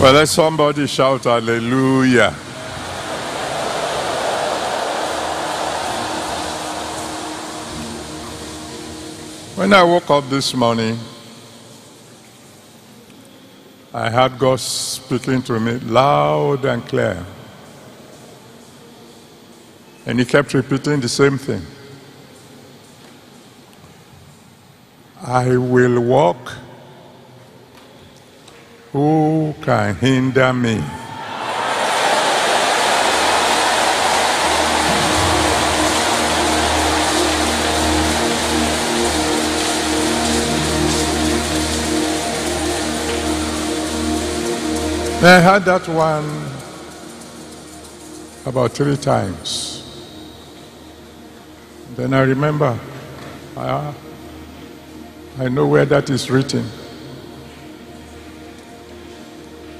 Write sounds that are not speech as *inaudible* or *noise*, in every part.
Well, let somebody shout hallelujah. When I woke up this morning, I heard God speaking to me loud and clear. And he kept repeating the same thing. I will walk. Who can hinder me? I had that one about three times. Then I remember, I, I know where that is written.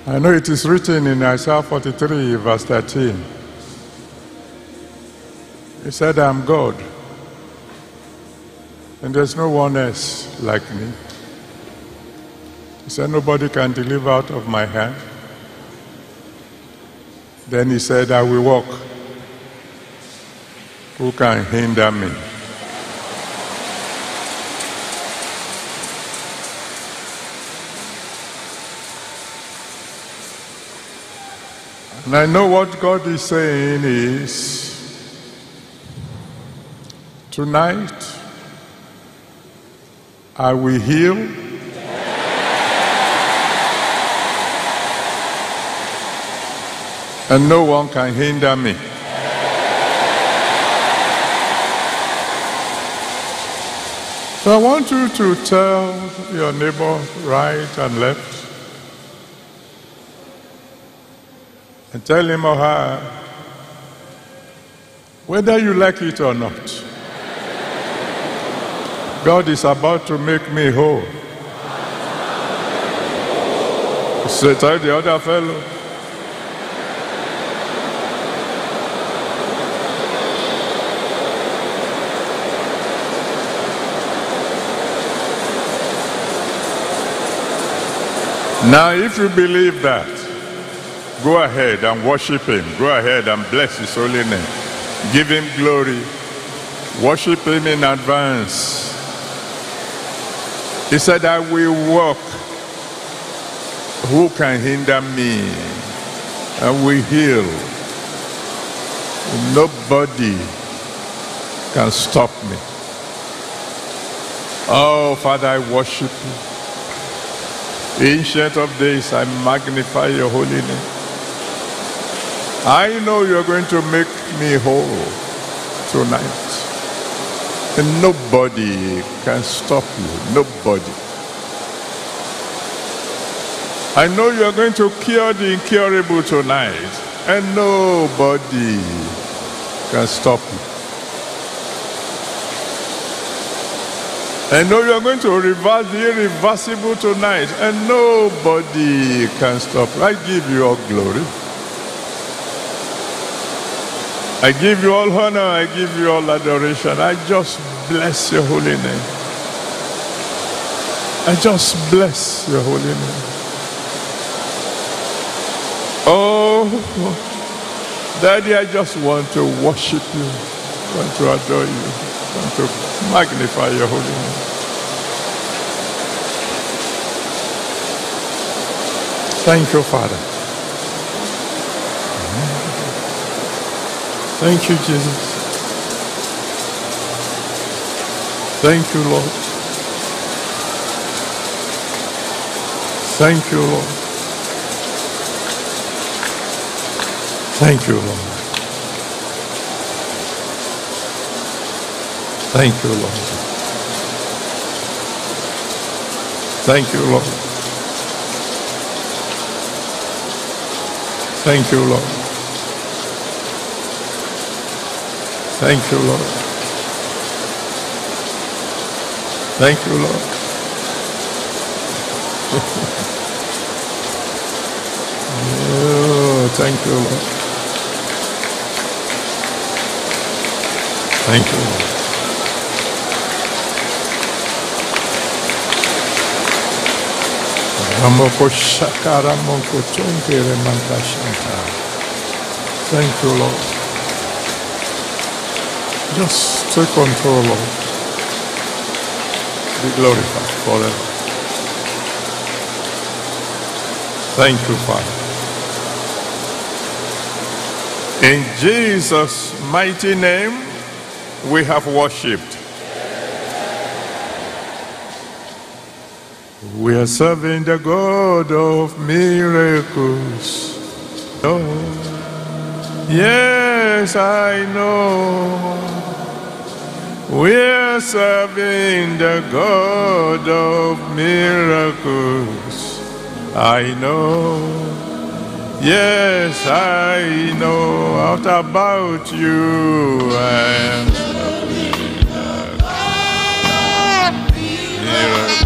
I know it is written in Isaiah 43, verse 13. He said, I'm God, and there's no one else like me. He said, Nobody can deliver out of my hand. Then he said, I will walk. Who can hinder me? And I know what God is saying is tonight I will heal. And no one can hinder me. So I want you to tell your neighbor right and left and tell him or her whether you like it or not. God is about to make me whole. So tell the other fellow. Now, if you believe that, go ahead and worship Him. Go ahead and bless His holy name. Give Him glory. Worship Him in advance. He said, I will walk. Who can hinder me? I will heal. Nobody can stop me. Oh, Father, I worship you. Ancient of days, I magnify your holy name. I know you're going to make me whole tonight. And nobody can stop you. Nobody. I know you're going to cure the incurable tonight. And nobody can stop you. I know you're going to reverse the irreversible tonight, and nobody can stop. I give you all glory. I give you all honor. I give you all adoration. I just bless your holy name. I just bless your holy name. Oh, Daddy, I just want to worship you, want to adore you, want to magnify your holy name. Thank you, Father. Thank you, Jesus. Thank you, Lord. Thank you, Lord. Thank you, Lord. Thank you, Lord. Thank you, Lord. Thank you, Lord. Thank you, Lord. Thank you, Lord. *laughs* oh, thank you, Lord. Thank you, Lord. Thank you, Lord. Just take control, Lord. Be glorified forever. Thank you, Father. In Jesus' mighty name, we have worshipped. We are serving the God of miracles. Oh, yes, I know. We are serving the God of miracles. I know. Yes, I know out about you. I am serving the miracles.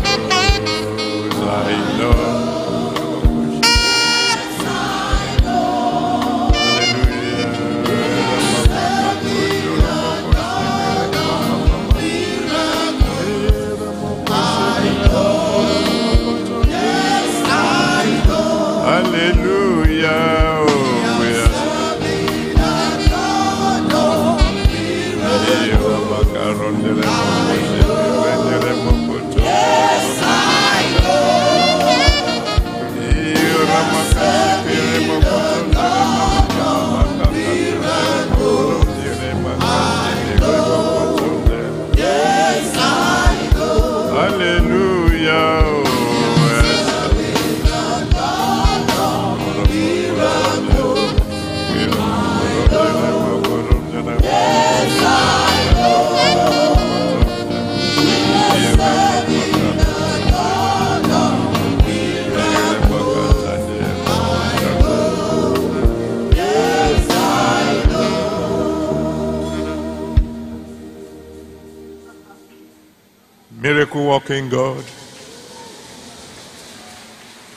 Miracle working God.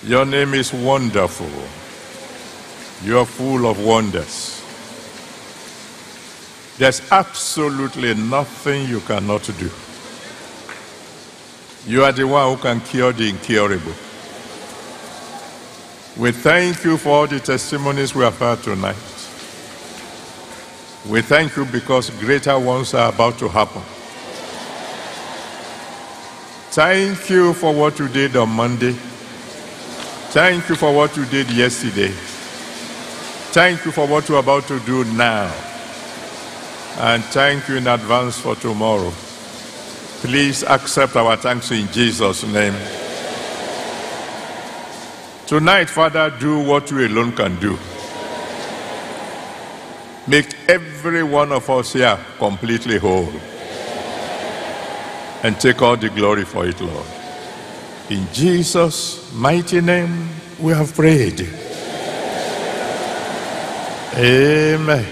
Your name is wonderful. You are full of wonders. There's absolutely nothing you cannot do. You are the one who can cure the incurable. We thank you for all the testimonies we have heard tonight. We thank you because greater ones are about to happen. Thank you for what you did on Monday. Thank you for what you did yesterday. Thank you for what you're about to do now. And thank you in advance for tomorrow. Please accept our thanks in Jesus' name. Tonight, Father, do what you alone can do. Make every one of us here completely whole. And take all the glory for it, Lord. In Jesus' mighty name, we have prayed. Amen.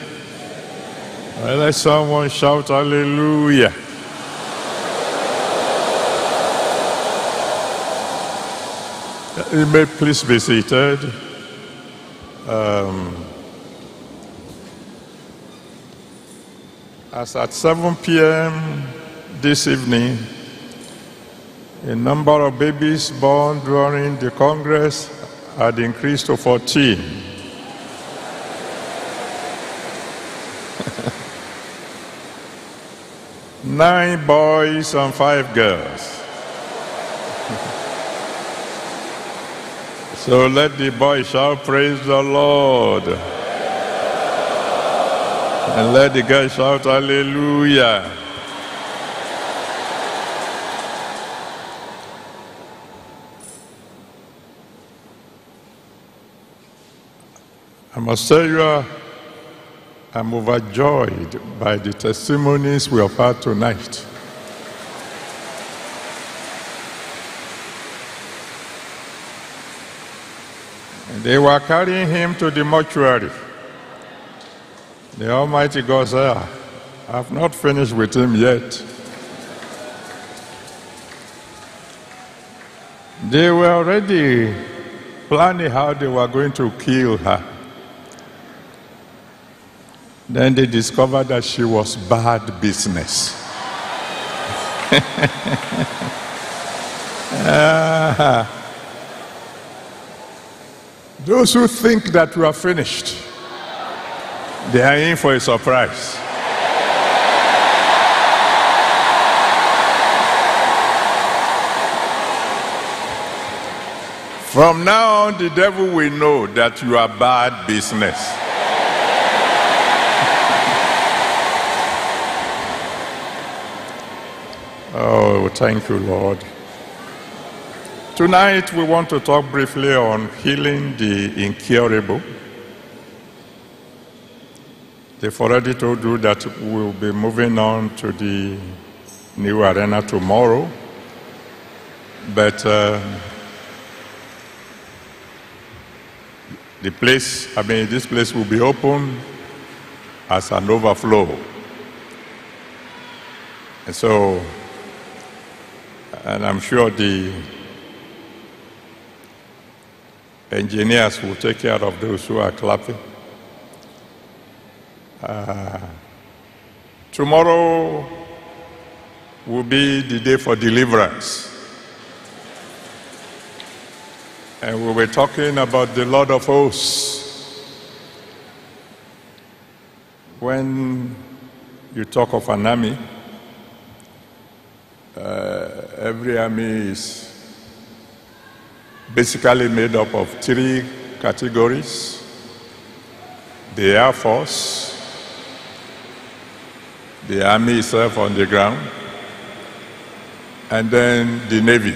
Well, let someone shout hallelujah. You may please be seated. Um, as at 7 p.m. this evening, a number of babies born during the Congress had increased to 14. *laughs* Nine boys and five girls. *laughs* so let the boys shout, Praise the Lord. And let the girls shout, Hallelujah. I must tell you, uh, I'm overjoyed by the testimonies we have heard tonight. They were carrying him to the mortuary. The Almighty God said, "Ah, I've not finished with him yet. They were already planning how they were going to kill her. Then they discovered that she was bad business. Ah, *laughs* Those who think that we are finished, they are in for a surprise. From now on, the devil will know that you are bad business. Oh, thank you, Lord. Tonight, we want to talk briefly on healing the incurable. They've already told you that we'll be moving on to the new arena tomorrow. But uh, the place, I mean, this place will be open as an overflow. And so, and I'm sure the engineers will take care of those who are clapping. Uh, tomorrow will be the day for deliverance. And we were talking about the Lord of hosts. When you talk of an army, uh, every army is basically made up of three categories the Air Force, the Army itself on the ground, and then the Navy.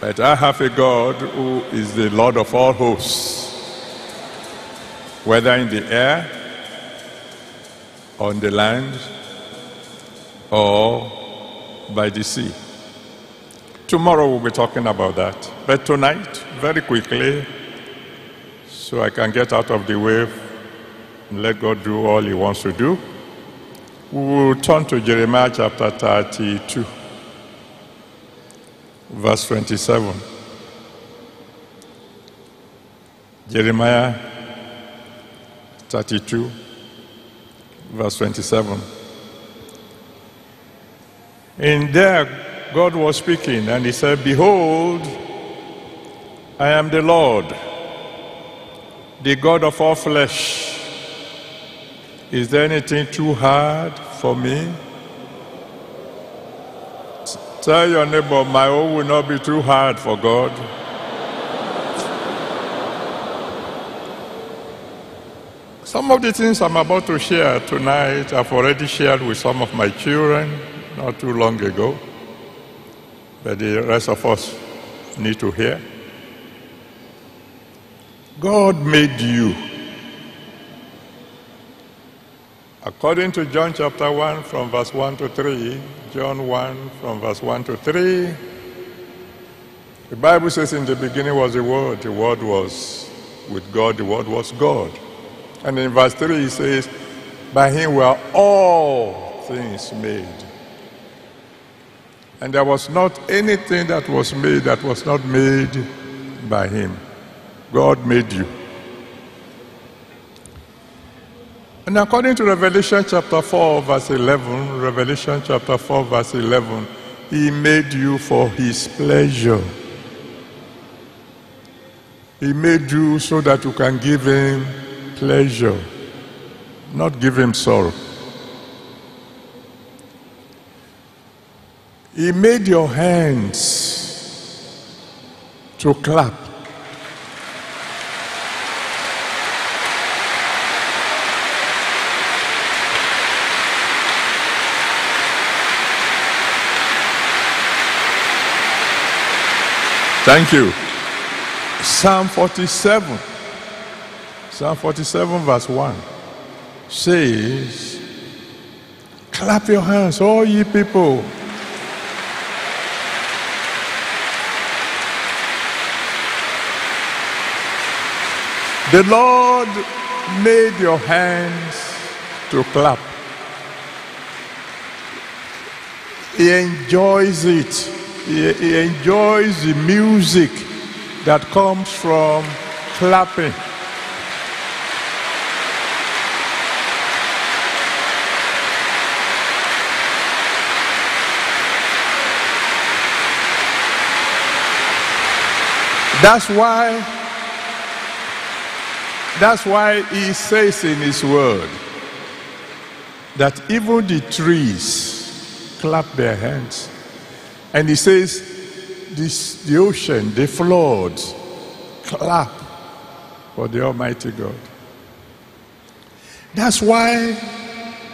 But I have a God who is the Lord of all hosts, whether in the air, on the land, or by the sea. Tomorrow we'll be talking about that. But tonight, very quickly, so I can get out of the way and let God do all He wants to do, we will turn to Jeremiah chapter 32, verse 27. Jeremiah 32, verse 27. In there, God was speaking and he said, Behold, I am the Lord, the God of all flesh. Is there anything too hard for me? Tell your neighbor, my own will not be too hard for God. Some of the things I'm about to share tonight, I've already shared with some of my children not too long ago but the rest of us need to hear. God made you. According to John chapter 1, from verse 1 to 3, John 1, from verse 1 to 3, the Bible says, In the beginning was the Word, the Word was with God, the Word was God. And in verse 3, it says, By him were all things made. And there was not anything that was made that was not made by him. God made you. And according to Revelation chapter 4, verse 11, Revelation chapter 4, verse 11, he made you for his pleasure. He made you so that you can give him pleasure, not give him sorrow. He made your hands to clap. Thank you. Psalm 47. Psalm 47, verse 1 says, Clap your hands, all ye people. The Lord made your hands to clap. He enjoys it. He, he, enjoys the music that comes from clapping. That's why, that's why he says in his word that even the trees clap their hands. And he says, this, the ocean, the floods clap for the Almighty God. That's why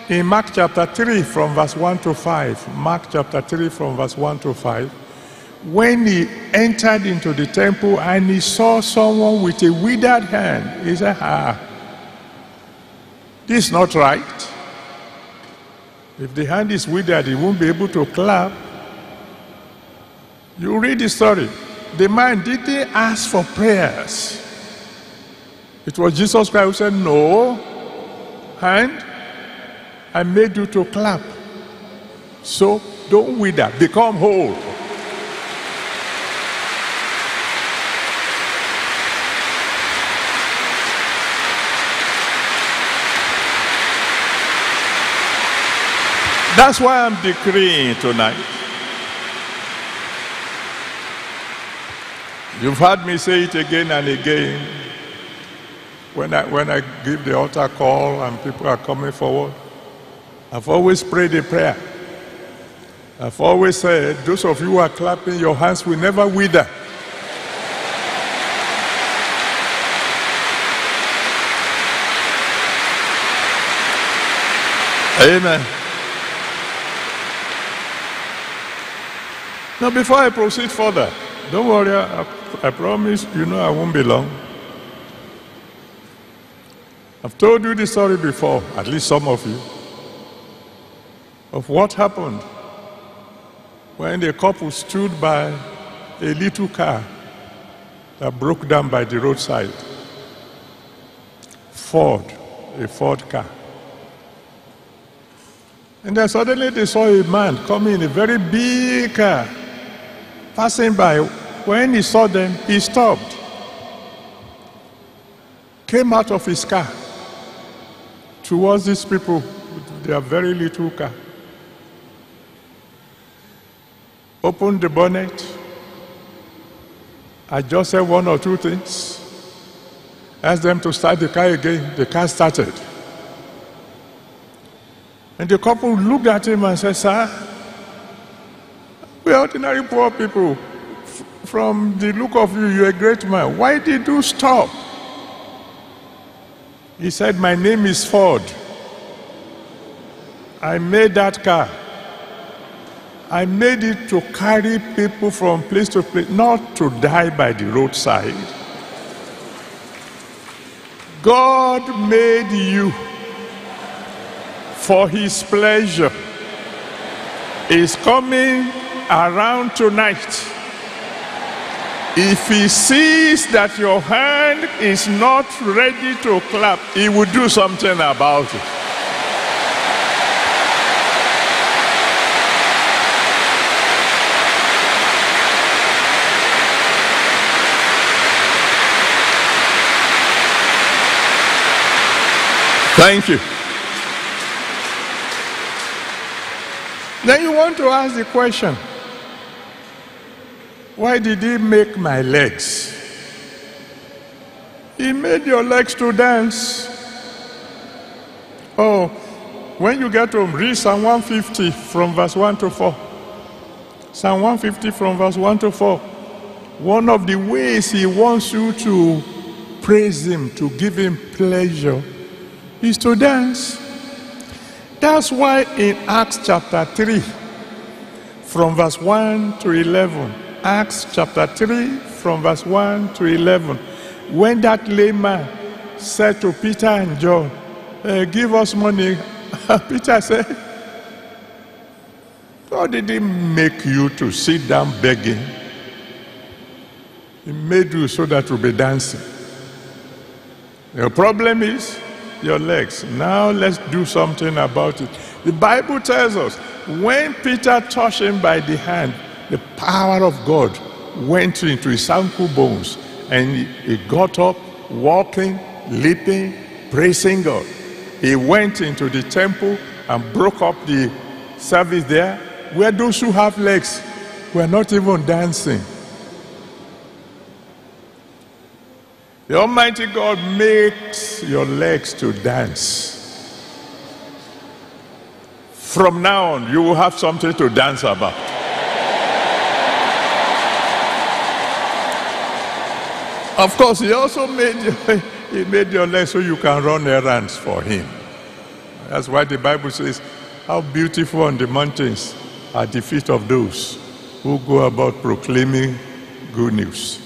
in Mark chapter 3 from verse 1 to 5, Mark chapter 3 from verse 1 to 5, when he entered into the temple and he saw someone with a withered hand, he said, Ah, this is not right. If the hand is withered, he won't be able to clap. You read the story. The man didn't ask for prayers. It was Jesus Christ who said, No, hand, I made you to clap. So don't wither, become whole. That's why I'm decreeing tonight. You've heard me say it again and again. When I, when I give the altar call and people are coming forward, I've always prayed a prayer. I've always said, those of you who are clapping, your hands will never wither. Amen. Now, before I proceed further, don't worry, I, I promise you know I won't be long. I've told you the story before, at least some of you, of what happened when the couple stood by a little car that broke down by the roadside. Ford, a Ford car. And then suddenly they saw a man coming in a very big car passing by, when he saw them, he stopped, came out of his car towards these people with their very little car, opened the bonnet, adjusted one or two things, asked them to start the car again. The car started. And the couple looked at him and said, Sir, we are ordinary poor people. From the look of you, you're a great man. Why did you stop? He said, My name is Ford. I made that car. I made it to carry people from place to place, not to die by the roadside. God made you for his pleasure. He's coming around tonight, if he sees that your hand is not ready to clap, he will do something about it. Thank you. Then you want to ask the question why did he make my legs? He made your legs to dance. Oh, when you get home, read Psalm 150 from verse 1 to 4. Psalm 150 from verse 1 to 4. One of the ways he wants you to praise him, to give him pleasure, is to dance. That's why in Acts chapter 3, from verse 1 to 11, Acts chapter 3, from verse 1 to 11, when that layman said to Peter and John, hey, Give us money, *laughs* Peter said, God didn't make you to sit down begging. He made you so that you'll be dancing. Your problem is your legs. Now let's do something about it. The Bible tells us when Peter touched him by the hand, the power of God went into his ankle bones and he got up walking, leaping, praising God. He went into the temple and broke up the service there where those who have legs were not even dancing. The Almighty God makes your legs to dance. From now on, you will have something to dance about. Of course, he also made *laughs* he made your legs so you can run errands for him. That's why the Bible says, How beautiful on the mountains are the feet of those who go about proclaiming good news.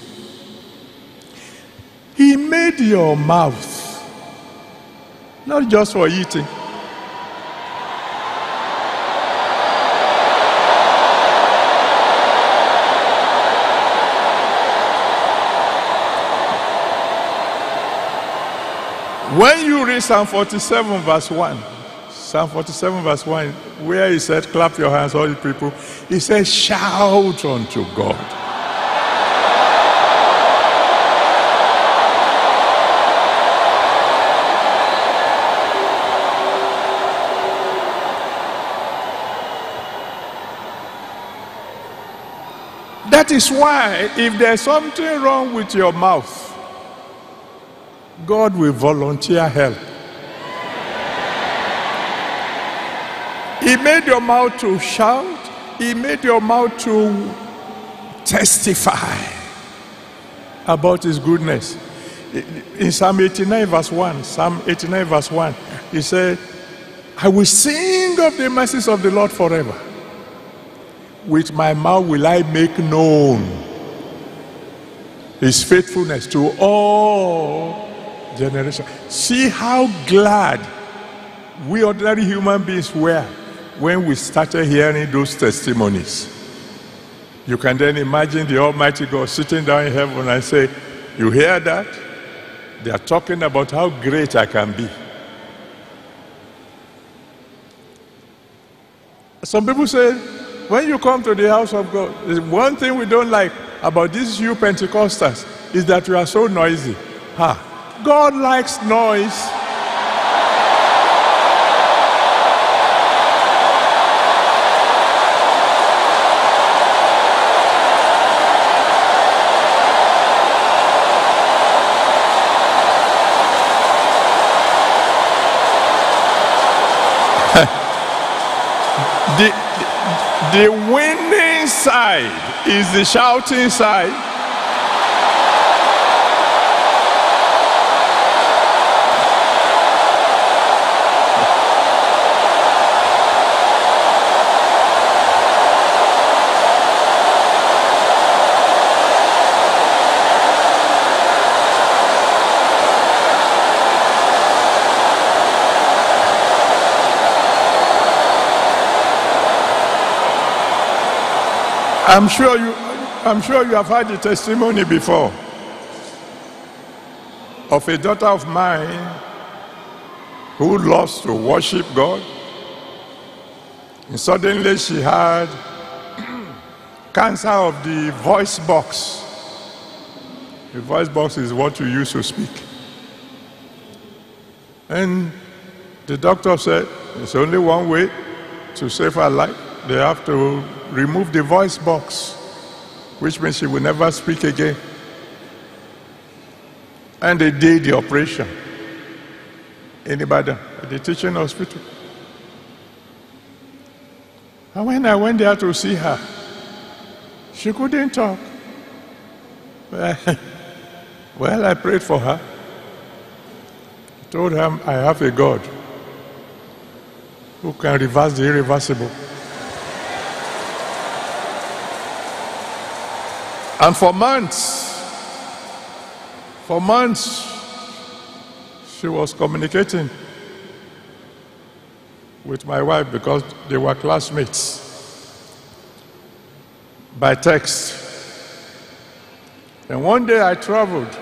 He made your mouth, not just for eating. When you read Psalm 47, verse 1, Psalm 47, verse 1, where he said, Clap your hands, all you people, he said, Shout unto God. That is why, if there's something wrong with your mouth, God will volunteer help. He made your mouth to shout, He made your mouth to testify about His goodness. In Psalm 89, verse 1, Psalm 89, verse 1, He said, I will sing of the mercies of the Lord forever. With my mouth will I make known His faithfulness to all generation. See how glad we ordinary human beings were when we started hearing those testimonies. You can then imagine the Almighty God sitting down in heaven and say, You hear that? They are talking about how great I can be. Some people say, when you come to the house of God, one thing we don't like about these you Pentecostals is that you are so noisy. Ha! God likes noise. *laughs* the, the winning side is the shouting side. I'm sure you I'm sure you have heard the testimony before of a daughter of mine who loves to worship God. And suddenly she had *clears throat* cancer of the voice box. The voice box is what you use to speak. And the doctor said, there's only one way to save her life. They have to remove the voice box, which means she will never speak again. And they did the operation Ibadan, at the teaching hospital. And when I went there to see her, she couldn't talk. *laughs* Well, I prayed for her. I Told her I have a God who can reverse the irreversible. And for months, for months, she was communicating with my wife because they were classmates by text. And one day I traveled.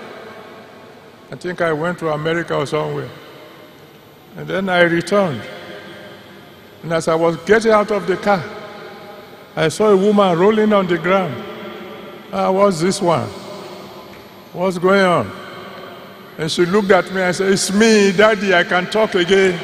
I think I went to America or somewhere. And then I returned. And as I was getting out of the car, I saw a woman rolling on the ground ah, what's this one? What's going on? And she looked at me and said, It's me, Daddy, I can talk again.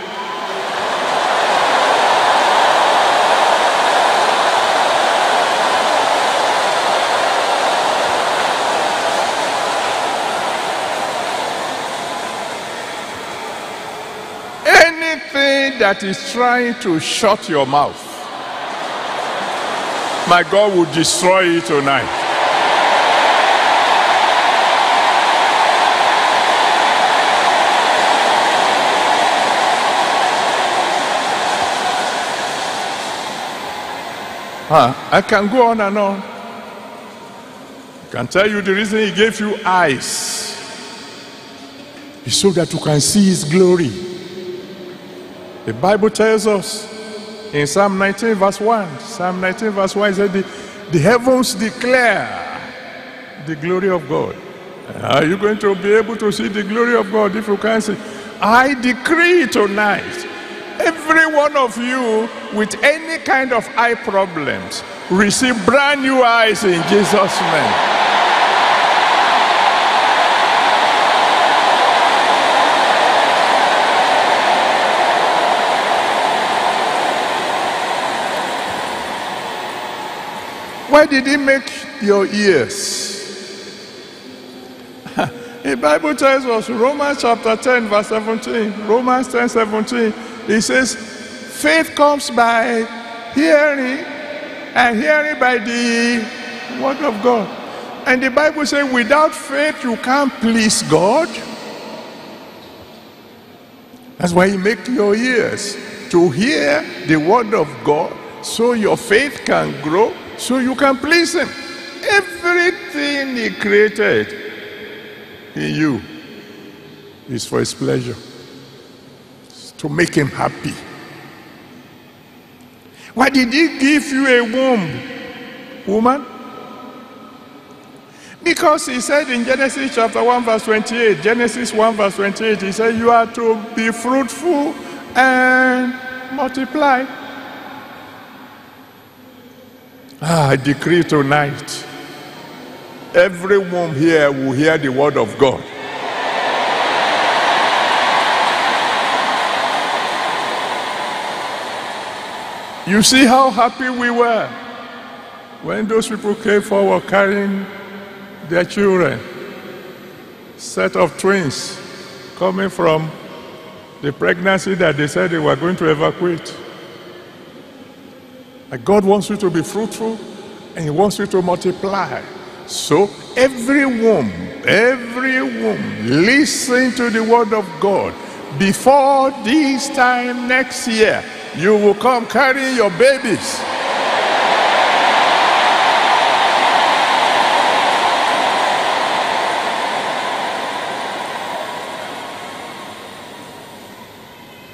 Anything that is trying to shut your mouth, my God will destroy you tonight. Huh? I can go on and on. I can tell you the reason he gave you eyes is so that you can see his glory. The Bible tells us in Psalm 19, verse 1, Psalm 19, verse 1, it said, the, the heavens declare the glory of God. Are you going to be able to see the glory of God if you can't see? I decree tonight every one of you with any kind of eye problems receive brand new eyes in Jesus' name. Why did he make your ears? *laughs* the Bible tells us, Romans chapter 10, verse 17, Romans 10, 17, he says, faith comes by hearing, and hearing by the word of God. And the Bible says, without faith, you can't please God. That's why he made your ears to hear the word of God so your faith can grow, so you can please him. Everything he created in you is for his pleasure to make him happy. Why did he give you a womb, woman? Because he said in Genesis chapter 1 verse 28, Genesis 1 verse 28, he said you are to be fruitful and multiply. Ah, I decree tonight, every womb here will hear the word of God. You see how happy we were when those people came forward carrying their children, set of twins coming from the pregnancy that they said they were going to evacuate. And God wants you to be fruitful and He wants you to multiply. So every womb, every womb, listen to the word of God. Before this time next year, you will come carrying your babies.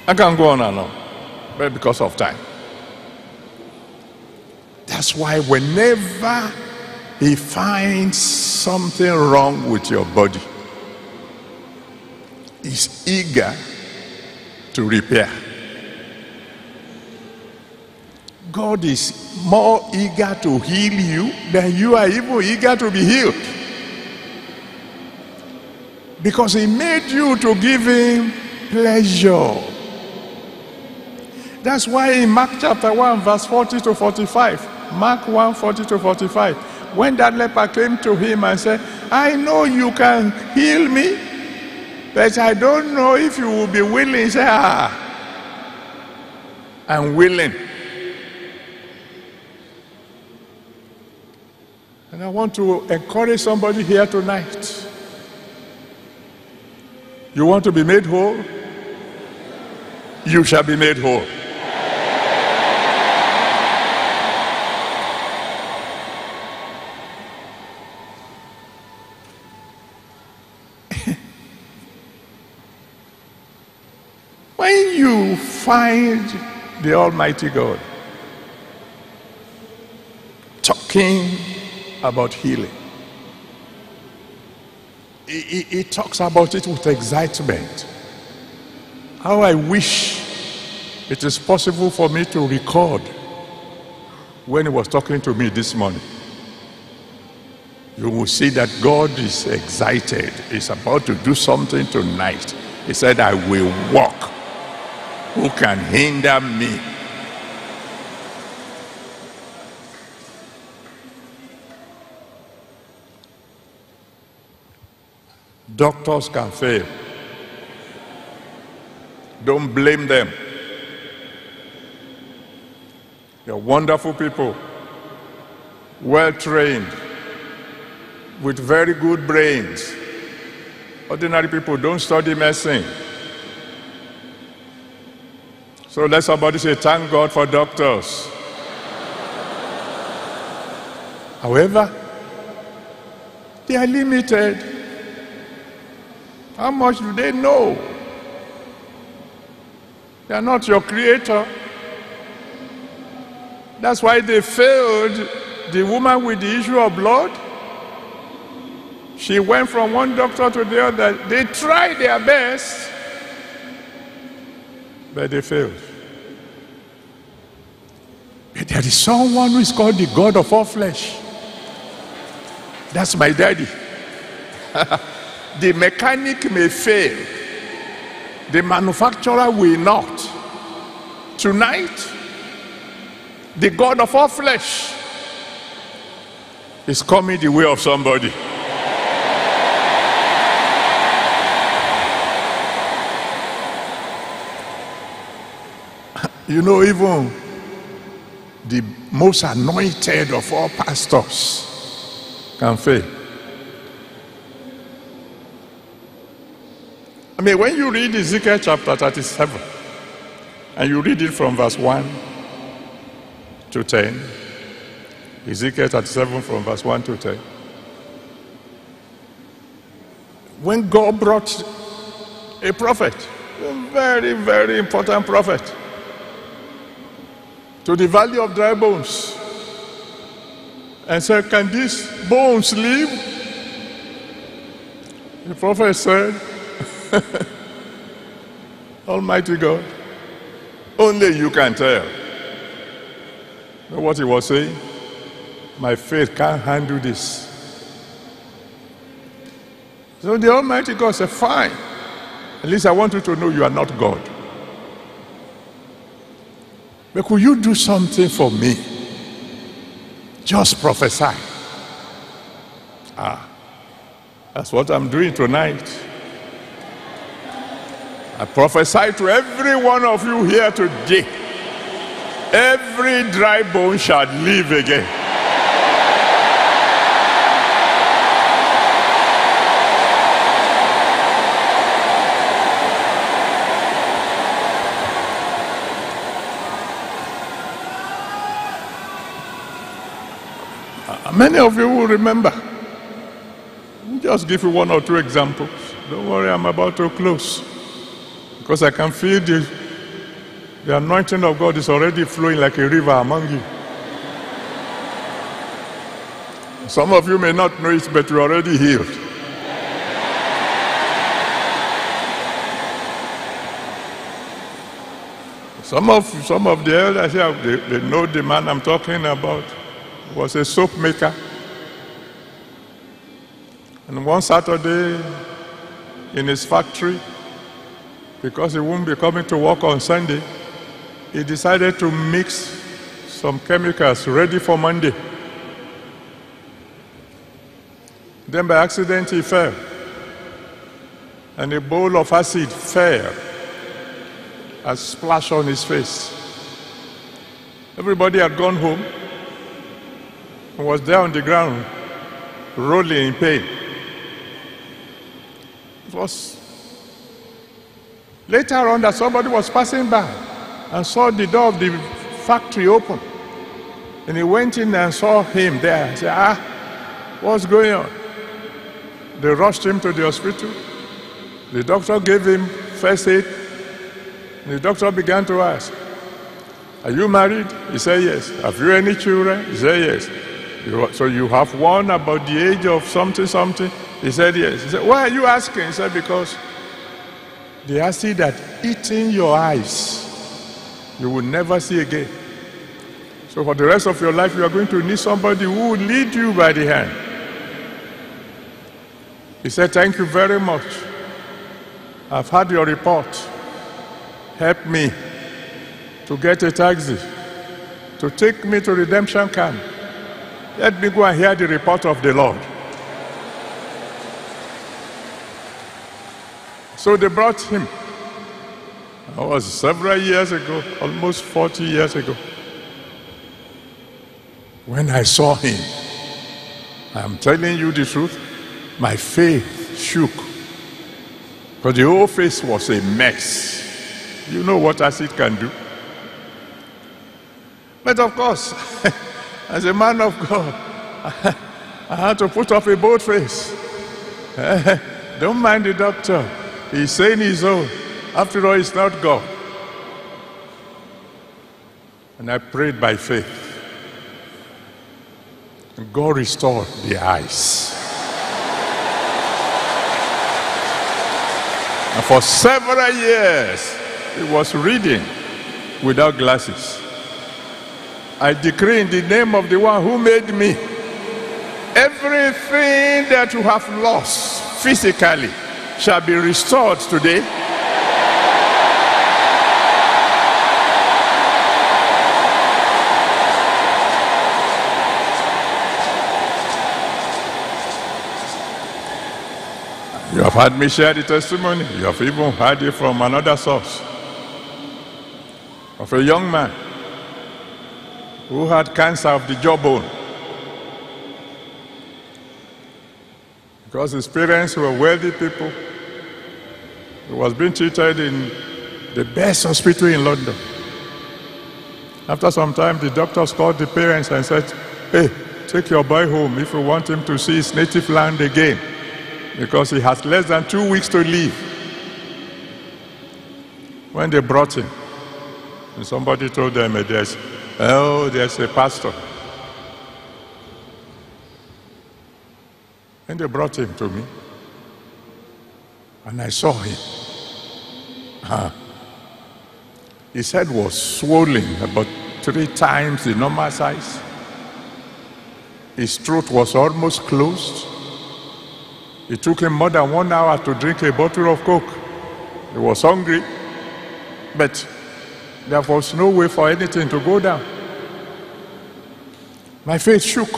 I can't go on and on, but because of time. That's why whenever he finds something wrong with your body, he's eager to repair. God is more eager to heal you than you are even eager to be healed. Because he made you to give him pleasure. That's why in Mark chapter 1, verse 40 to 45, Mark 1, 40 to 45, when that leper came to him and said, I know you can heal me, but I don't know if you will be willing. He said, Ah, I'm willing. And I want to encourage somebody here tonight. You want to be made whole? You shall be made whole. *laughs* when you find the Almighty God talking about healing. He, he, he, talks about it with excitement. How I wish it is possible for me to record when he was talking to me this morning. You will see that God is excited. He's about to do something tonight. He said, I will walk. Who can hinder me? Doctors can fail. Don't blame them. They're wonderful people, well trained, with very good brains. Ordinary people don't study medicine. So let somebody say, Thank God for doctors. However, they are limited. How much do they know? They are not your creator. That's why they failed the woman with the issue of blood. She went from one doctor to the other. They tried their best, but they failed. But there is someone who is called the God of all flesh. That's my daddy. *laughs* the mechanic may fail, the manufacturer will not. Tonight, the God of all flesh is coming the way of somebody. *laughs* you know, even the most anointed of all pastors can fail. I mean, when you read Ezekiel chapter 37, and you read it from verse 1 to 10, Ezekiel 37 from verse 1 to 10. When God brought a prophet, a very, very important prophet, to the valley of dry bones and said, Can these bones live? The prophet said, *laughs* Almighty God, only you can tell. What he was saying? My faith can't handle this. So the Almighty God said, Fine. At least I want you to know you are not God. But could you do something for me? Just prophesy. Ah, that's what I'm doing tonight. I prophesy to every one of you here today. Every dry bone shall live again. Uh, many of you will remember. Just give you one or two examples. Don't worry, I'm about to close. Because I can feel the, the anointing of God is already flowing like a river among you. Some of you may not know it, but you're already healed. Some of, some of the elders here, they, they know the man I'm talking about was a soap maker. And one Saturday in his factory, because he wouldn't be coming to work on Sunday, he decided to mix some chemicals ready for Monday. Then by accident he fell. And a bowl of acid fell and splashed on his face. Everybody had gone home and was there on the ground, rolling in pain. It was later on that somebody was passing by and saw the door of the factory open. And he went in and saw him there. He said, Ah, what's going on? They rushed him to the hospital. The doctor gave him first aid. The doctor began to ask, Are you married? He said, Yes. Have you any children? He said, Yes. So you have one about the age of something, something? He said, Yes. He said, Why are you asking? He said, Because the acid that eating your eyes, you will never see again. So for the rest of your life, you are going to need somebody who will lead you by the hand. He said, Thank you very much. I've had your report. Help me to get a taxi to take me to redemption camp. Let me go and hear the report of the Lord. So they brought him. That was several years ago, almost 40 years ago. When I saw him, I'm telling you the truth, my faith shook. Because the whole face was a mess. You know what acid can do? But of course, *laughs* as a man of God, *laughs* I had to put up a bold face. *laughs* Don't mind the doctor. He's saying his own. After all, it's not God. And I prayed by faith. And God restored the eyes. And for several years, he was reading without glasses. I decree in the name of the one who made me, everything that you have lost physically shall be restored today. You have had me share the testimony. You have even heard it from another source of a young man who had cancer of the jawbone. Because his parents were wealthy people, he was being treated in the best hospital in London. After some time, the doctors called the parents and said, Hey, take your boy home if you want him to see his native land again, because he has less than two weeks to live. When they brought him, and somebody told them, there's, oh, there's a pastor. And they brought him to me. And I saw him. His head was swollen about three times the normal size. His throat was almost closed. It took him more than one hour to drink a bottle of Coke. He was hungry, but there was no way for anything to go down. My faith shook.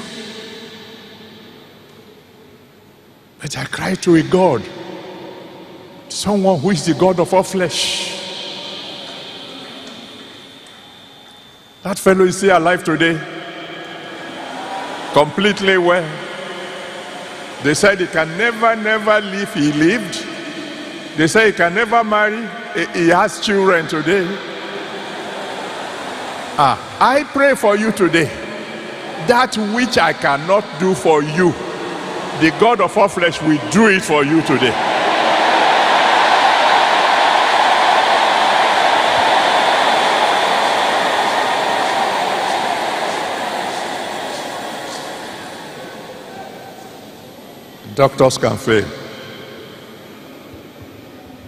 But I cry to a God, someone who is the God of all flesh. That fellow is still alive today, completely well. They said he can never, never live. He lived. They say he can never marry. He has children today. Ah, I pray for you today. That which I cannot do for you, the God of all flesh will do it for you today. Doctors can fail.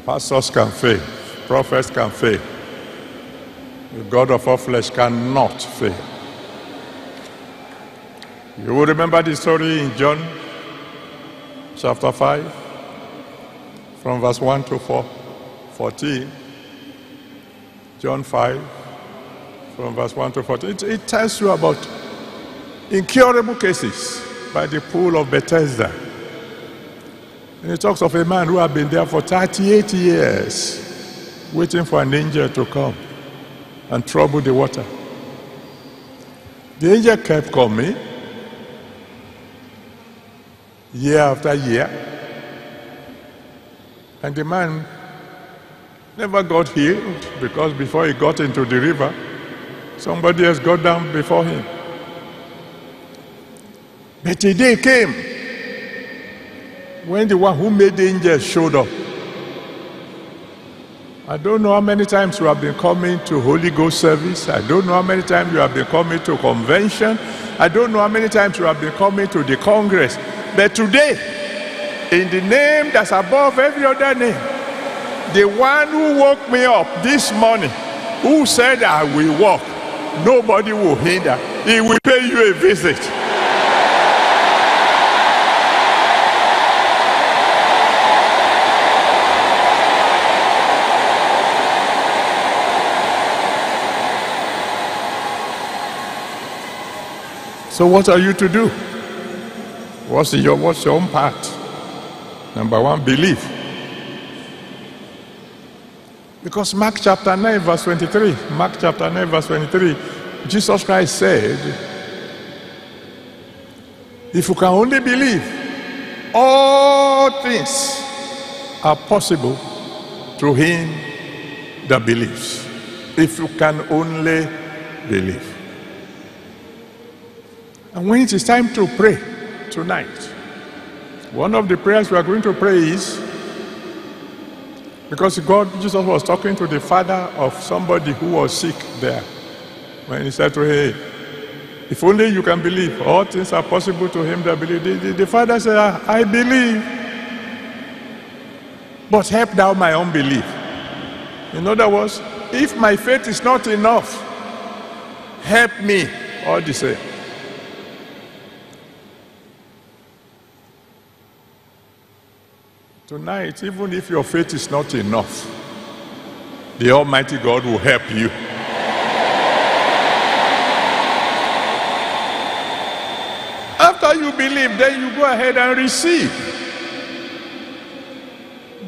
Pastors can fail. Prophets can fail. The God of all flesh cannot fail. You will remember the story in John chapter 5, from verse 1 to 4, 14. John 5, from verse 1 to 14. It, it tells you about incurable cases by the pool of Bethesda. And it talks of a man who had been there for 38 years, waiting for an angel to come and trouble the water. The angel kept coming year after year. And the man never got healed because before he got into the river, somebody else got down before him. But a day came when the one who made the angel showed up. I don't know how many times you have been coming to Holy Ghost service. I don't know how many times you have been coming to convention. I don't know how many times you have been coming to the Congress. But today, in the name that's above every other name, the one who woke me up this morning, who said I will walk, nobody will hinder. He will pay you a visit. So what are you to do? What's your, what's your own part? Number one, believe. Because Mark chapter 9, verse 23, Mark chapter 9, verse 23, Jesus Christ said, If you can only believe, all things are possible to him that believes. If you can only believe. And when it is time to pray tonight, one of the prayers we are going to pray is because God, Jesus was talking to the father of somebody who was sick there. When he said to him, if only you can believe, all things are possible to him that believe. The, the, the father said, I believe, but help thou my unbelief. In other words, if my faith is not enough, help me. All the same. Tonight, even if your faith is not enough, the Almighty God will help you. After you believe, then you go ahead and receive.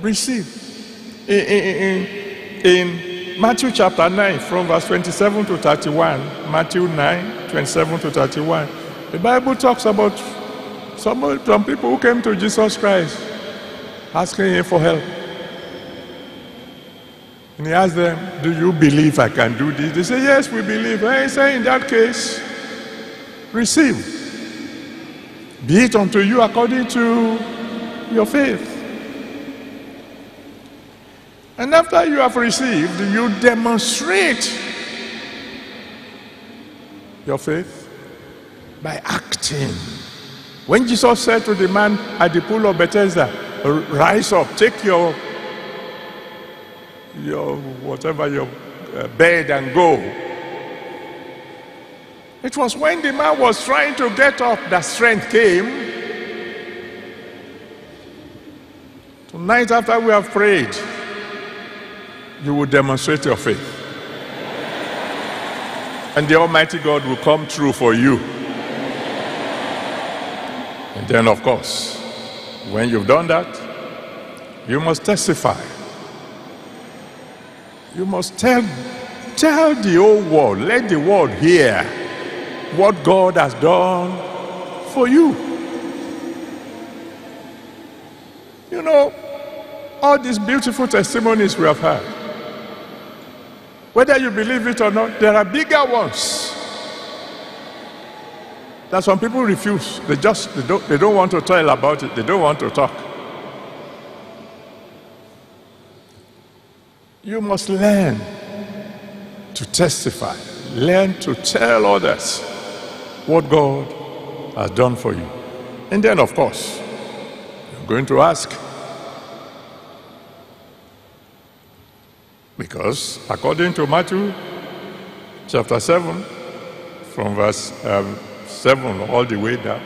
Receive. In, in, in, Matthew chapter 9, from verse 27 to 31, Matthew 9, 27 to 31, the Bible talks about some, some people who came to Jesus Christ asking him for help. And he asked them, Do you believe I can do this? They say, Yes, we believe. And he said, In that case, receive. Be it unto you according to your faith. And after you have received, you demonstrate your faith by acting. When Jesus said to the man at the pool of Bethesda, rise up, take your, your whatever, your uh, bed and go. It was when the man was trying to get up that strength came. Tonight, after we have prayed, you will demonstrate your faith. And the Almighty God will come true for you. And then, of course, when you've done that, you must testify. You must tell, tell the whole world, let the world hear what God has done for you. You know, all these beautiful testimonies we have had, whether you believe it or not, there are bigger ones that some people refuse. They just they don't, they don't want to tell about it. They don't want to talk. You must learn to testify. Learn to tell others what God has done for you. And then, of course, you're going to ask. Because according to Matthew chapter 7, from verse um, 7 all the way down,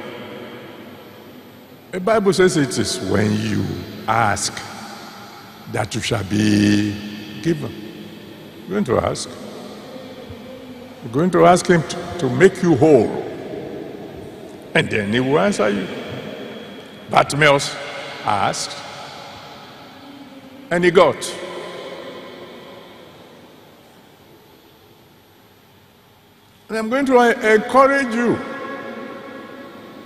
the Bible says it is when you ask that you shall be given. You're going to ask. You're going to ask Him to, to make you whole. And then He will answer you. Bartimaeus asked, and he got. And I'm going to encourage you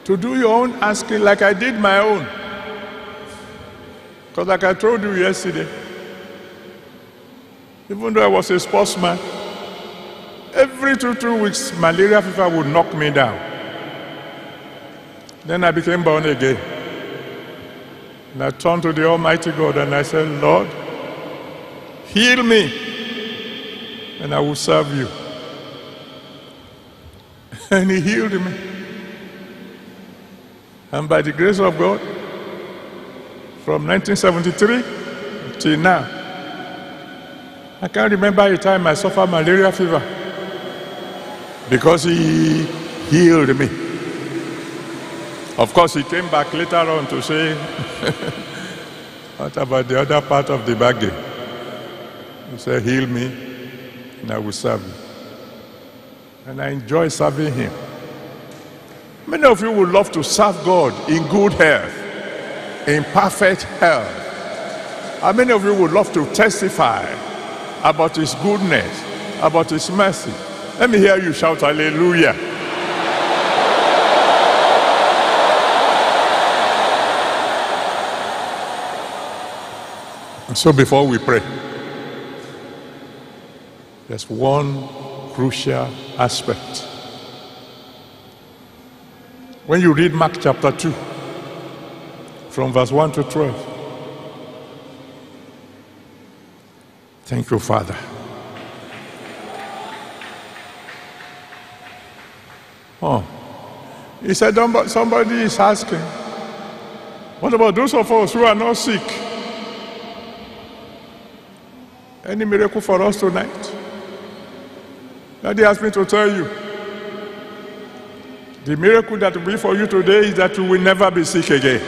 to do your own asking like I did my own. Because like I told you yesterday, even though I was a sportsman, every two, three weeks, malaria fever would knock me down. Then I became born again. And I turned to the Almighty God and I said, Lord, heal me and I will serve you. *laughs* And he healed me. And by the grace of God, from 1973 till now, I can't remember a time I suffered malaria fever because he healed me. Of course, he came back later on to say, *laughs* What about the other part of the bargain? He said, Heal me, and I will serve you. And I enjoy serving him. Many of you would love to serve God in good health, in perfect health. How many of you would love to testify about His goodness, about His mercy? Let me hear you shout hallelujah. So before we pray, there's one crucial aspect when you read Mark chapter 2, from verse 1 to 12, Thank you, Father. Oh, he said, somebody is asking, what about those of us who are not sick? Any miracle for us tonight? Daddy asked me to tell you. The miracle that will be for you today is that you will never be sick again. *laughs*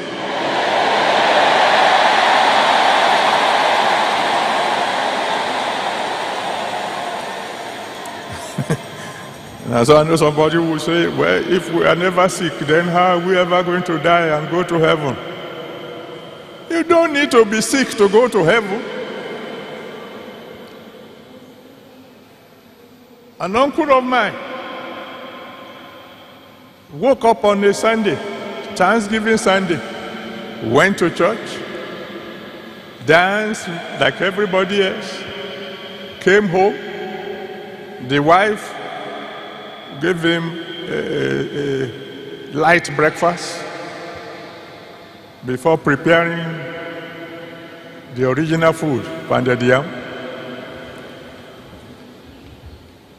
And so I know somebody will say, well, if we are never sick, then how are we ever going to die and go to heaven? You don't need to be sick to go to heaven. An uncle of mine woke up on a Sunday, Thanksgiving Sunday, went to church, danced like everybody else, came home. The wife gave him a, a, light breakfast before preparing the original food, pounded yam.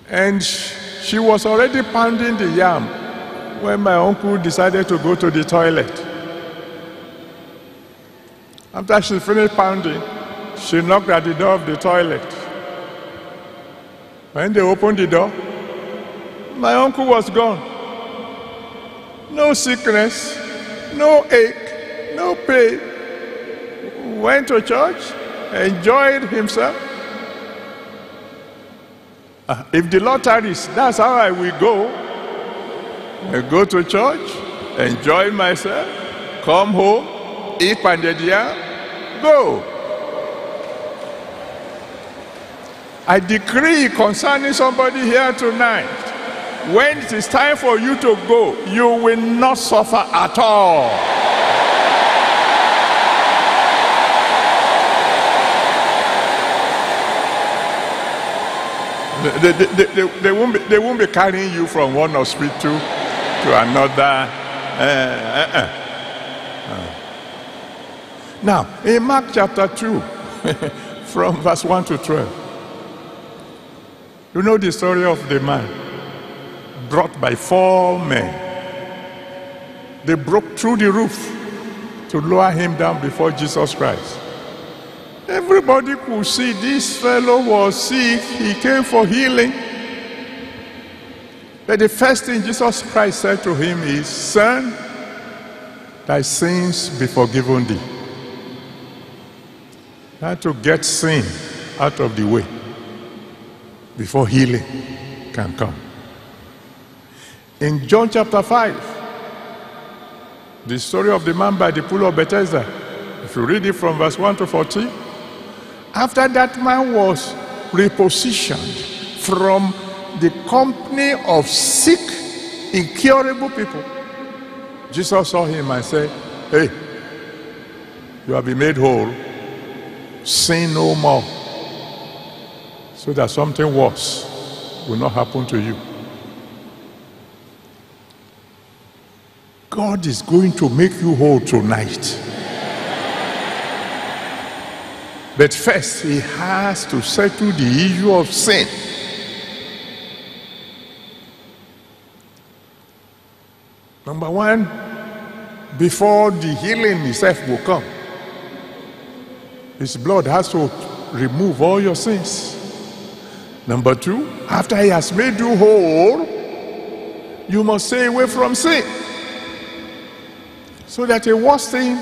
And she was already pounding the yam when my uncle decided to go to the toilet. After she finished pounding, she knocked at the door of the toilet. When they opened the door, my uncle was gone. No sickness, no ache, no pain. Went to church, enjoyed himself. Uh, if the Lord tarries, that's how I will go. I go to church, enjoy myself, come home, eat pounded yam, go. I decree concerning somebody here tonight when it is time for you to go, you will not suffer at all. They, they, they, they, won't be, they won't be carrying you from one hospital to another. Uh. Now, in Mark chapter 2, *laughs* from verse 1 to 12, you know the story of the man brought by four men. They broke through the roof to lower him down before Jesus Christ. Everybody could see this fellow was sick. He came for healing. But the first thing Jesus Christ said to him is, Son, thy sins be forgiven thee. You to get sin out of the way before healing can come. In John chapter 5, the story of the man by the pool of Bethesda, if you read it from verse 1 to 14, after that man was repositioned from the company of sick, incurable people, Jesus saw him and said, Hey, you have been made whole, sin no more, so that something worse will not happen to you. God is going to make you whole tonight. But first, he has to settle the issue of sin. Number one, before the healing itself will come, his blood has to remove all your sins. Number two, after he has made you whole, you must stay away from sin so that a worse thing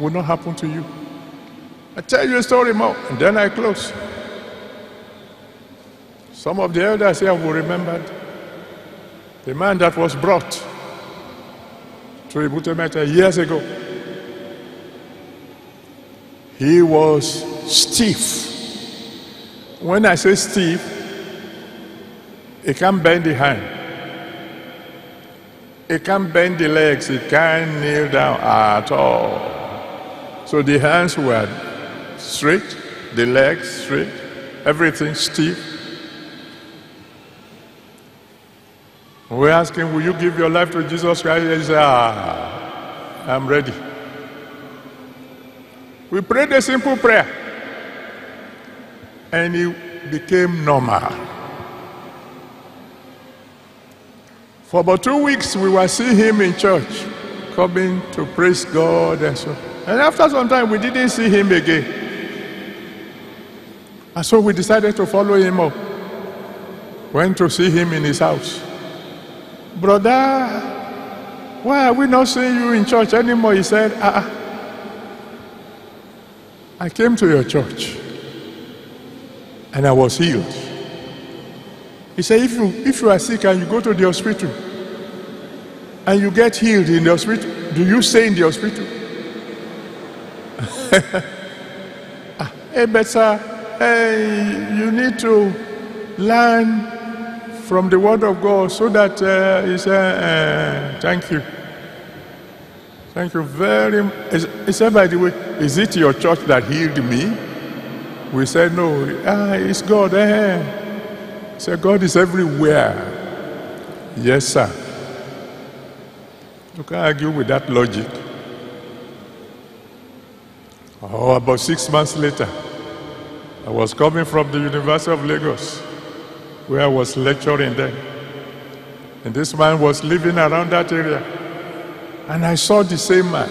will not happen to you. I tell you a story more, and then I close. Some of the elders here will remember the man that was brought to Ebute Metta years ago. He was stiff. When I say stiff, he can't bend the hand. He can't bend the legs, he can't kneel down at all. So the hands were straight, the legs straight, everything stiff. We ask him, Will you give your life to Jesus Christ? He said, Ah, I'm ready. We prayed a simple prayer, and he became normal. For about two weeks, we were seeing him in church, coming to praise God and so. And after some time, we didn't see him again. And so we decided to follow him up. Went to see him in his house. Brother, why are we not seeing you in church anymore? He said, ah, I came to your church and I was healed. He said, if you, if you are sick and you go to the hospital and you get healed in the hospital, do you stay in the hospital? *laughs* ah, hey, but sir, hey, you need to learn from the word of God so that uh, he said, uh, thank you. Thank you very much. He said, by the way, is it your church that healed me? We said, no. Ah, it's God. Eh. He said, God is everywhere. Yes, sir. You can't argue with that logic. Oh, about six months later, I was coming from the University of Lagos, where I was lecturing then. And this man was living around that area. And I saw the same man.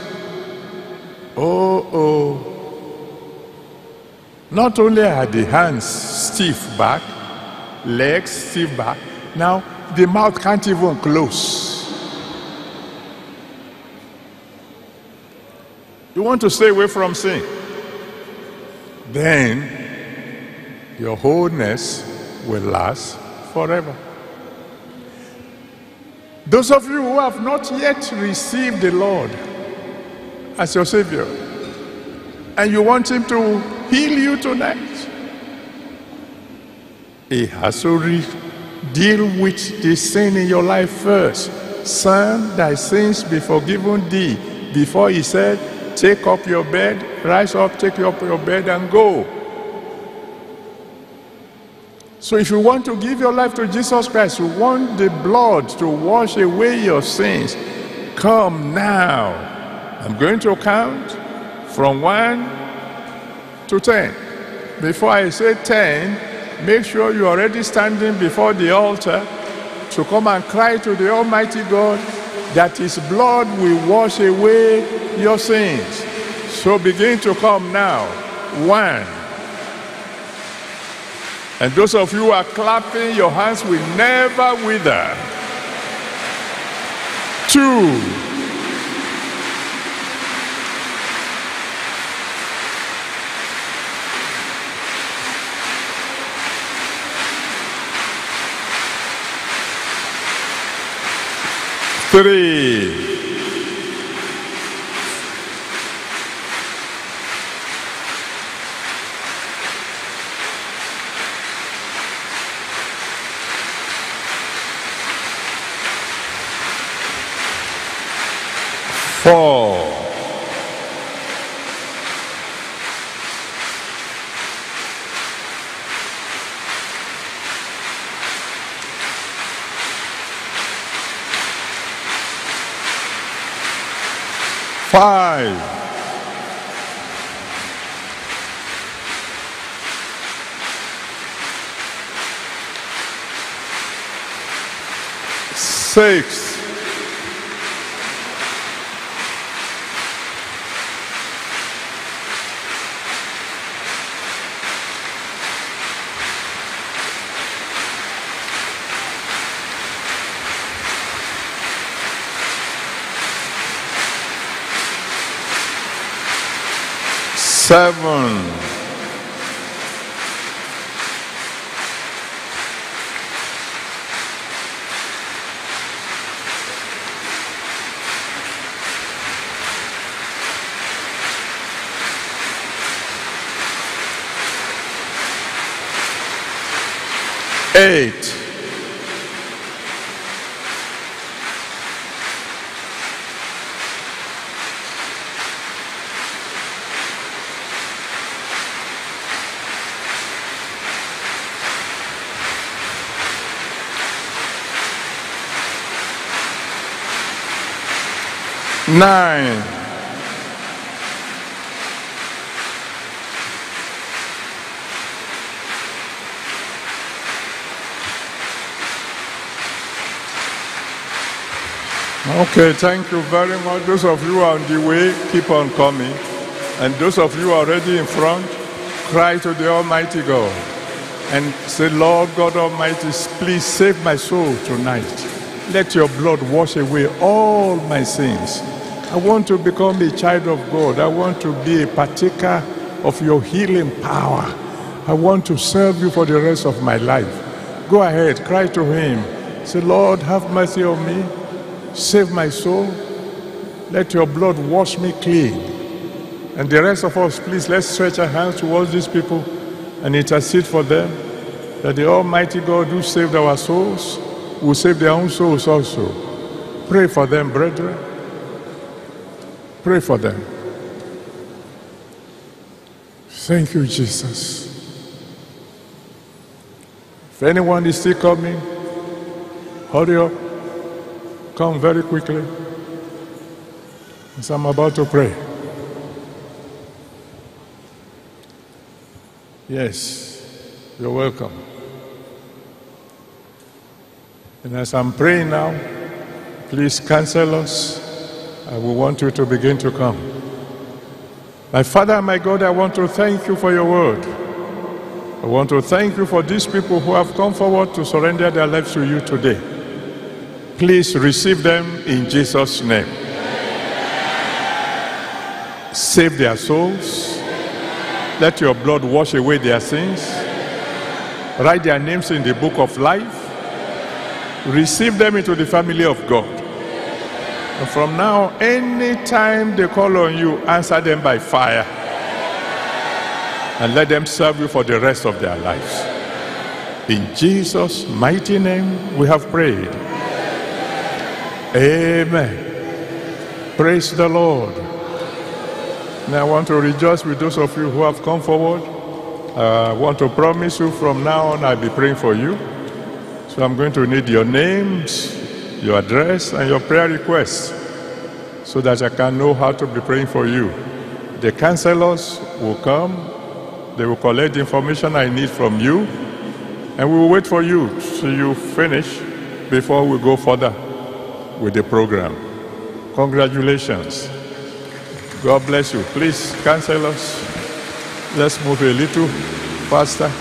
Oh, oh. Not only are the hands stiff back, legs stiff back, now the mouth can't even close. You want to stay away from sin. Then your wholeness will last forever. Those of you who have not yet received the Lord as your Savior, and you want Him to heal you tonight, He has to deal with the sin in your life first. Son, thy sins be forgiven thee. Before He said, Take up your bed, rise up, take up your bed, and go. So if you want to give your life to Jesus Christ, you want the blood to wash away your sins, come now. I'm going to count from 1 to 10. Before I say 10, make sure you're already standing before the altar to come and cry to the Almighty God that His blood will wash away your sins. So begin to come now. One. And those of you who are clapping, your hands will never wither. Two. Three. Four. Five. Six. Seven. Eight. Nine, Okay, thank you very much. Those of you on the way, keep on coming. And those of you already in front, cry to the Almighty God and say, Lord God Almighty, please save my soul tonight. Let your blood wash away all my sins. I want to become a child of God. I want to be a partaker of your healing power. I want to serve you for the rest of my life. Go ahead, cry to him. Say, Lord, have mercy on me. Save my soul. Let your blood wash me clean. And the rest of us, please, let's stretch our hands towards these people and intercede for them that the Almighty God who saved our souls will save their own souls also. Pray for them, brethren. Pray for them. Thank you, Jesus. If anyone is still coming, hurry up. Come very quickly. As I'm about to pray. Yes, you're welcome. And as I'm praying now, please cancel us. I will want you to begin to come. My Father, my God, I want to thank you for your word. I want to thank you for these people who have come forward to surrender their lives to you today. Please receive them in Jesus' name. Save their souls. Let your blood wash away their sins. Write their names in the book of life. Receive them into the family of God. From now, anytime they call on you, answer them by fire. And let them serve you for the rest of their lives. In Jesus' mighty name, we have prayed. Amen. Praise the Lord. Now I want to rejoice with those of you who have come forward. Uh, I want to promise you from now on I'll be praying for you. So I'm going to need your names, your address, and your prayer requests so that I can know how to be praying for you. The counselors will come, they will collect the information I need from you, and we will wait for you till you finish before we go further with the program. Congratulations. God bless you. Please counselors. Let's move a little faster.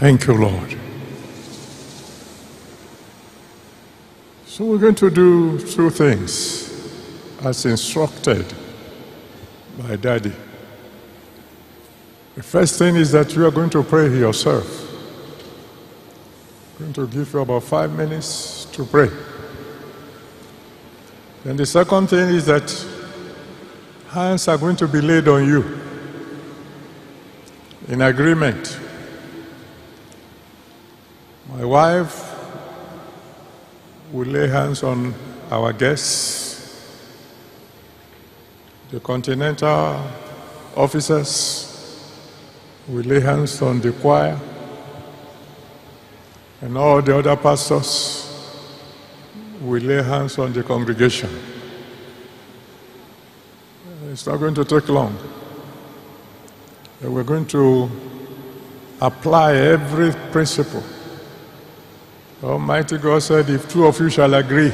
Thank you, Lord. So we're going to do two things as instructed by Daddy. The first thing is that you are going to pray yourself. I'm going to give you about five minutes to pray. And the second thing is that hands are going to be laid on you in agreement. My wife will lay hands on our guests, the continental officers will lay hands on the choir, and all the other pastors will lay hands on the congregation. It's not going to take long. We're going to apply every principle. Almighty God said, If two of you shall agree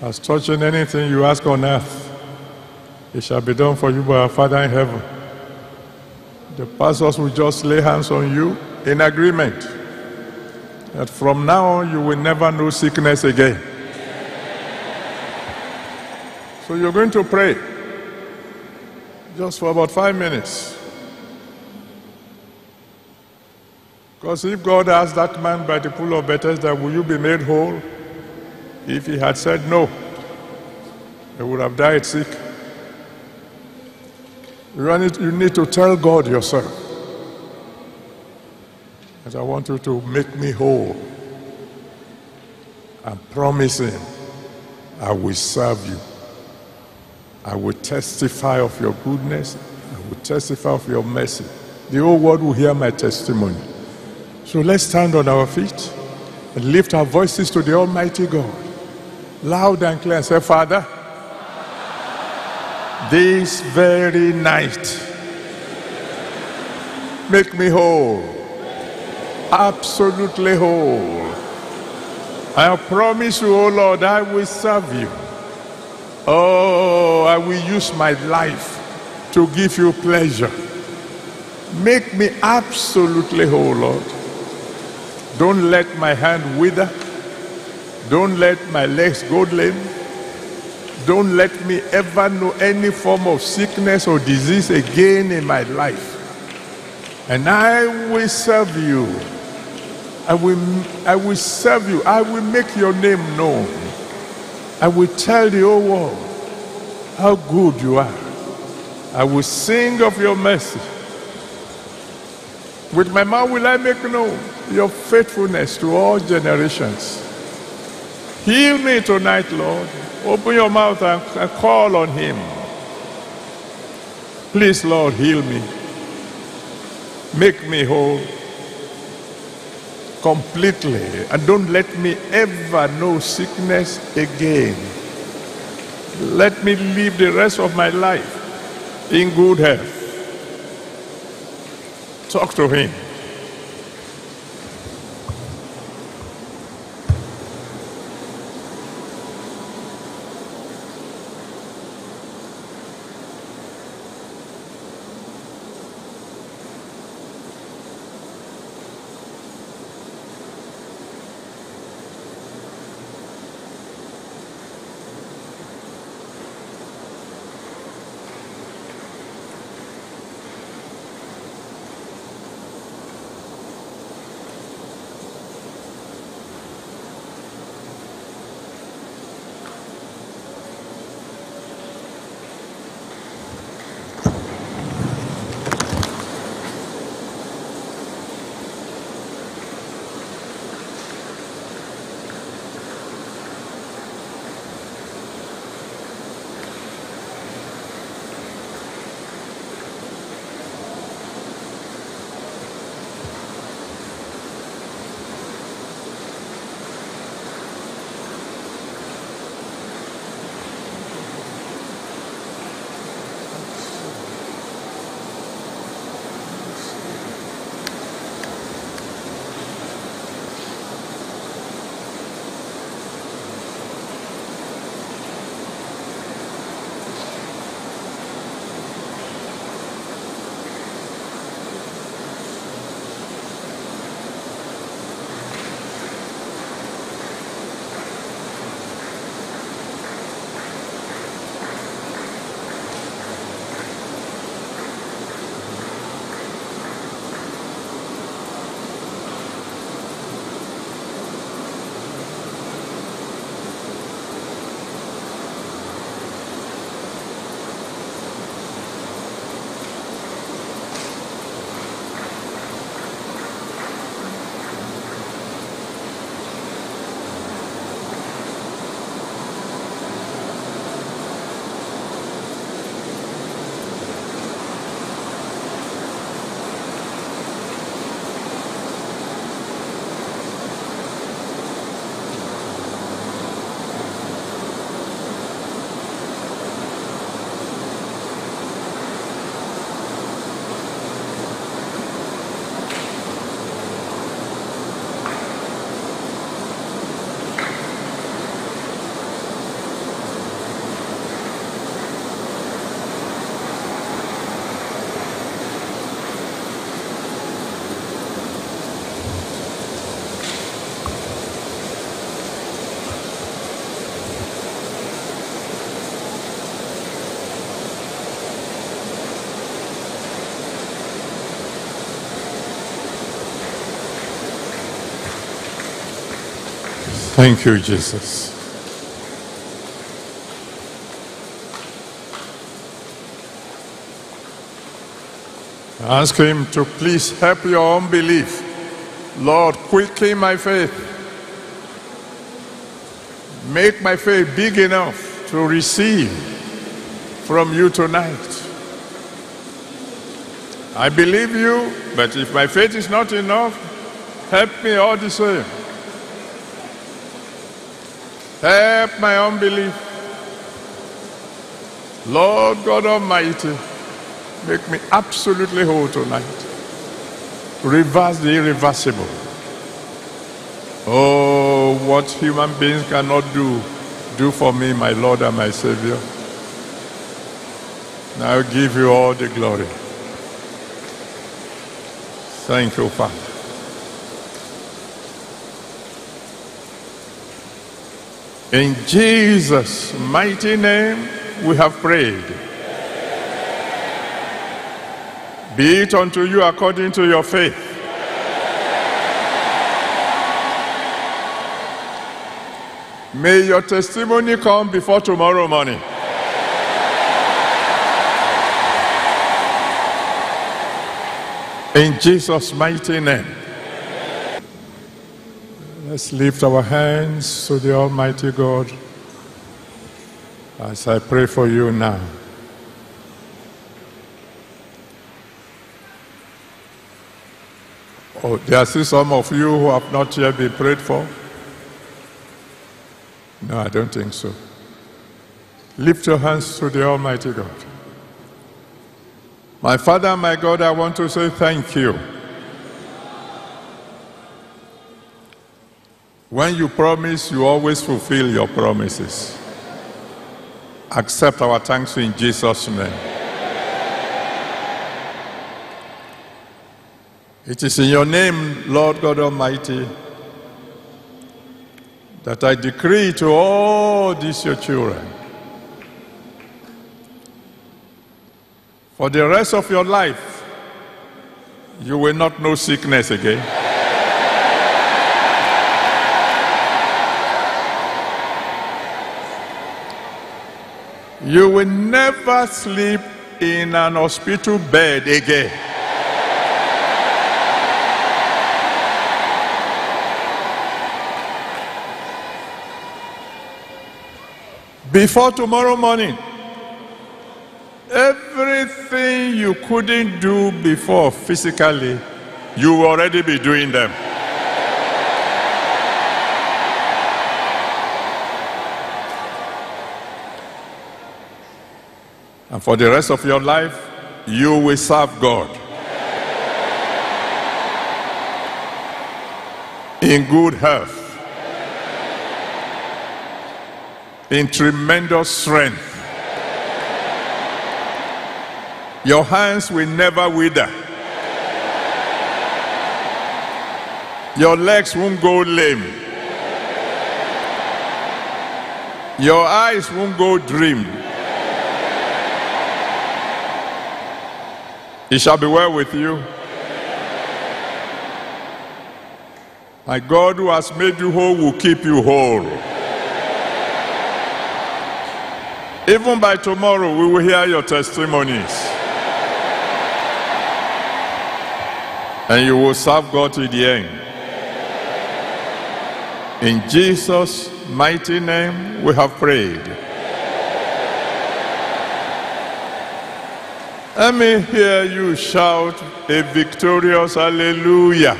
as touching anything you ask on earth, it shall be done for you by our Father in heaven. The pastors will just lay hands on you in agreement that from now on you will never know sickness again. So you're going to pray just for about five minutes. Because if God asked that man by the pool of Bethesda, Will you be made whole? If he had said no, he would have died sick. You need, to tell God yourself that I want you to make me whole. I'm promising I will serve you. I will testify of your goodness. I will testify of your mercy. The whole world will hear my testimony. So let's stand on our feet and lift our voices to the Almighty God. Loud and clear say, Father, this very night, make me whole, absolutely whole. I promise you, oh Lord, I will serve you. Oh, I will use my life to give you pleasure. Make me absolutely whole, Lord. Don't let my hand wither. Don't let my legs go lame. Don't let me ever know any form of sickness or disease again in my life. And I will serve you. I will, I will serve you. I will make your name known. I will tell the whole world how good you are. I will sing of your mercy. With my mouth will I make known your faithfulness to all generations. Heal me tonight, Lord. Open your mouth and, call on him. Please, Lord, heal me. Make me whole completely. And don't let me ever know sickness again. Let me live the rest of my life in good health. Talk to Thank you, Jesus. Ask Him to please help your unbelief. Lord, quicken my faith. Make my faith big enough to receive from you tonight. I believe you, but if my faith is not enough, help me all the same. Help my unbelief. Lord God Almighty, make me absolutely whole tonight. Reverse the irreversible. Oh, what human beings cannot do, do for me, my Lord and my Savior. Now give you all the glory. Thank you, Father. In Jesus' mighty name, we have prayed. Be it unto you according to your faith. May your testimony come before tomorrow morning. In Jesus' mighty name. Let's lift our hands to the Almighty God as I pray for you now. Oh, there are still some of you who have not yet been prayed for. No, I don't think so. Lift your hands to the Almighty God. My Father, my God, I want to say thank you. When you promise, you always fulfill your promises. Accept our thanks in Jesus' name. It is in your name, Lord God Almighty, that I decree to all these your children for the rest of your life, you will not know sickness again. You will never sleep in an hospital bed again. Before tomorrow morning, everything you couldn't do before physically, you will already be doing them. And for the rest of your life, you will serve God. In good health. In tremendous strength. Your hands will never wither. Your legs won't go lame. Your eyes won't go dim. It shall be well with you. My God who has made you whole will keep you whole. Even by tomorrow, we will hear your testimonies. And you will serve God to the end. In Jesus' mighty name, we have prayed. Let me hear you shout a victorious hallelujah.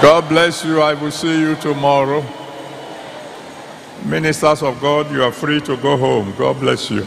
God bless you. I will see you tomorrow. Ministers of God, you are free to go home. God bless you.